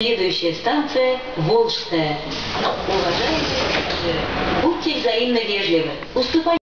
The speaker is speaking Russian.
Следующая станция Волжская. Ну, уважаемые пассажиры, будьте взаимно вежливы. Уступайте